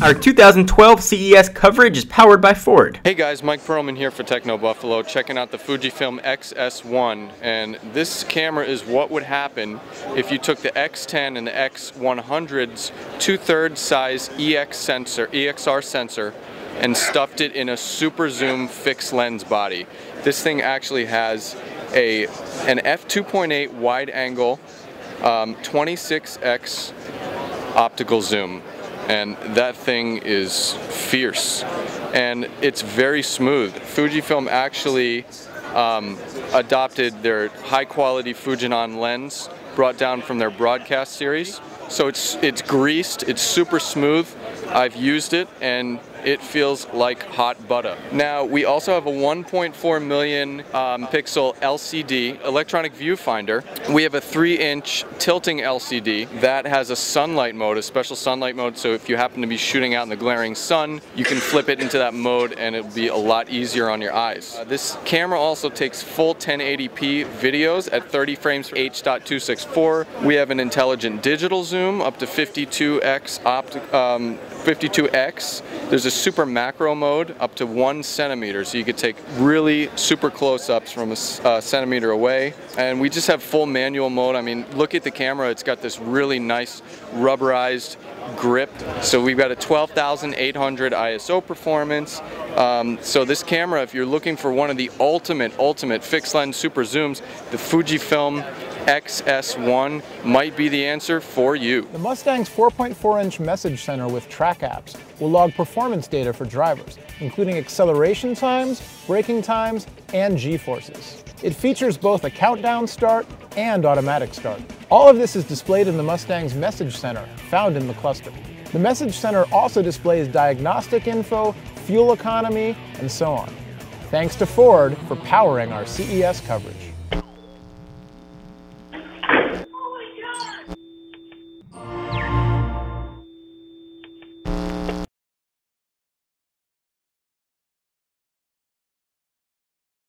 Our 2012 CES coverage is powered by Ford. Hey guys, Mike Perlman here for Techno Buffalo, checking out the Fujifilm X-S1. And this camera is what would happen if you took the X10 and the X100's two-thirds size EX sensor, EXR sensor, and stuffed it in a super zoom fixed lens body. This thing actually has a an f2.8 wide angle um, 26x optical zoom and that thing is fierce and it's very smooth. Fujifilm actually um, adopted their high quality Fujinon lens brought down from their broadcast series. So it's, it's greased, it's super smooth. I've used it and it feels like hot butter. Now we also have a 1.4 million um, pixel LCD electronic viewfinder. We have a 3 inch tilting LCD that has a sunlight mode, a special sunlight mode so if you happen to be shooting out in the glaring sun you can flip it into that mode and it'll be a lot easier on your eyes. Uh, this camera also takes full 1080p videos at 30 frames per H.264. We have an intelligent digital zoom up to 52x optic, um, 52x. There's a super macro mode up to one centimeter, so you could take really super close-ups from a uh, centimeter away. And we just have full manual mode. I mean, look at the camera. It's got this really nice rubberized grip. So we've got a 12,800 ISO performance. Um, so this camera, if you're looking for one of the ultimate, ultimate fixed lens super zooms, the Fujifilm XS1 might be the answer for you. The Mustang's 4.4 inch message center with track apps will log performance data for drivers, including acceleration times, braking times, and G-forces. It features both a countdown start and automatic start. All of this is displayed in the Mustang's message center, found in the cluster. The message center also displays diagnostic info, fuel economy, and so on. Thanks to Ford for powering our CES coverage.